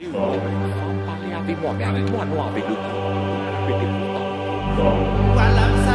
Di muoviamo, muovi, muovi, muovi, Walam salam